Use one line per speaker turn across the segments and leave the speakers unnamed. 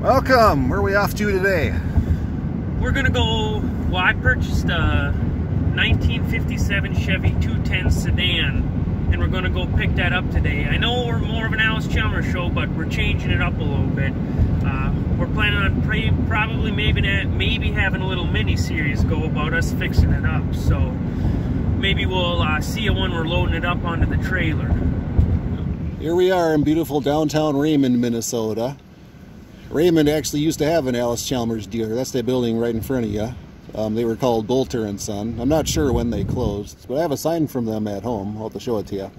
Welcome. Where are we off to today?
We're gonna go. Well, I purchased a 1957 Chevy 210 sedan, and we're gonna go pick that up today. I know we're more of an Allis-Chalmers show, but we're changing it up a little bit. Uh, we're planning on pre probably maybe maybe having a little mini series go about us fixing it up. So maybe we'll uh, see it when we're loading it up onto the trailer.
Here we are in beautiful downtown Raymond, Minnesota. Raymond actually used to have an Allis-Chalmers dealer. That's the building right in front of you. Um, they were called Bolter and Son. I'm not sure when they closed, but I have a sign from them at home. I'll have to show it to you.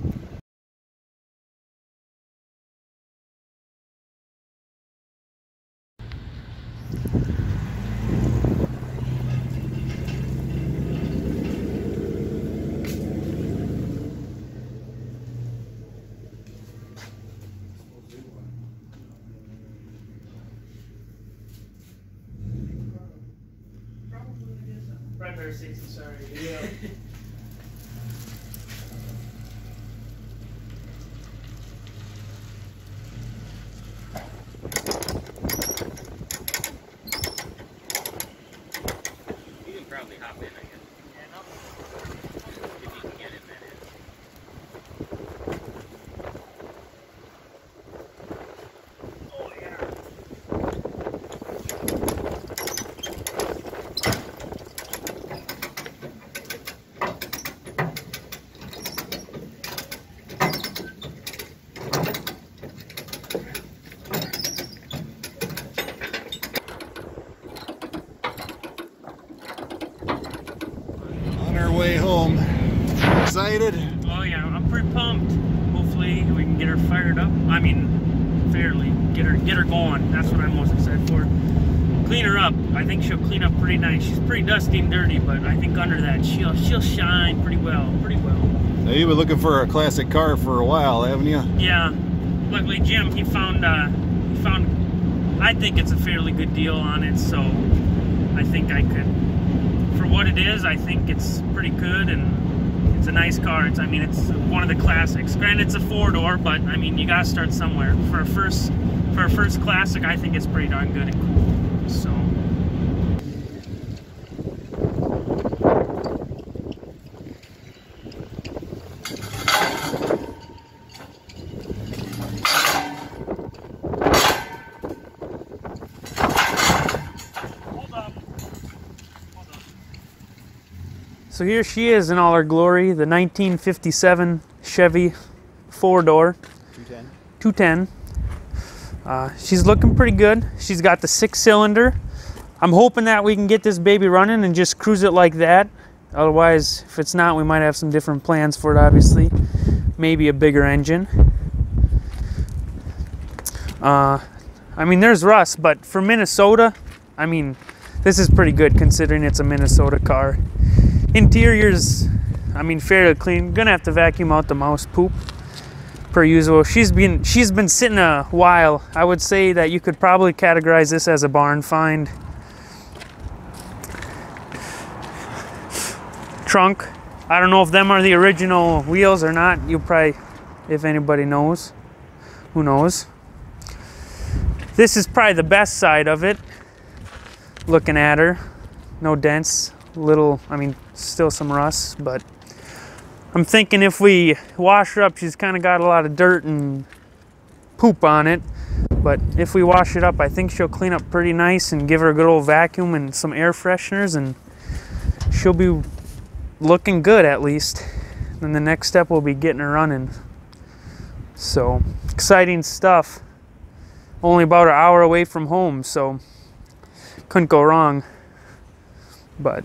Primary safety, sorry. Yeah.
You can probably hop in, I guess. If you can get in there.
Oh yeah.
On our way home. Excited?
Oh yeah, I'm pretty pumped. Hopefully we can get her fired up. I mean, fairly get her get her going. That's what I'm most excited for. Clean her up. I think she'll clean up pretty nice. She's pretty dusty and dirty, but I think under that she'll she'll shine pretty well. Pretty well.
Now, you've been looking for a classic car for a while, haven't you?
Yeah. Luckily, Jim he found uh, he found. I think it's a fairly good deal on it, so I think I could. For what it is, I think it's pretty good and it's a nice car. It's I mean it's one of the classics. Granted, it's a four door, but I mean you gotta start somewhere. For a first for a first classic, I think it's pretty darn good and cool. So. So here she is in all her glory, the 1957 Chevy four-door
210.
210. Uh, she's looking pretty good. She's got the six-cylinder. I'm hoping that we can get this baby running and just cruise it like that. Otherwise, if it's not, we might have some different plans for it, obviously. Maybe a bigger engine. Uh, I mean, there's rust, but for Minnesota, I mean, this is pretty good considering it's a Minnesota car. Interior's, I mean, fairly clean. Gonna have to vacuum out the mouse poop per usual. She's been she's been sitting a while. I would say that you could probably categorize this as a barn find. Trunk. I don't know if them are the original wheels or not. You probably, if anybody knows, who knows. This is probably the best side of it. Looking at her, no dents, little. I mean, still some rust, but I'm thinking if we wash her up, she's kind of got a lot of dirt and poop on it. But if we wash it up, I think she'll clean up pretty nice and give her a good old vacuum and some air fresheners, and she'll be looking good at least. Then the next step will be getting her running. So exciting stuff. Only about an hour away from home, so couldn't go wrong. But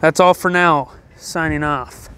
that's all for now. Signing off.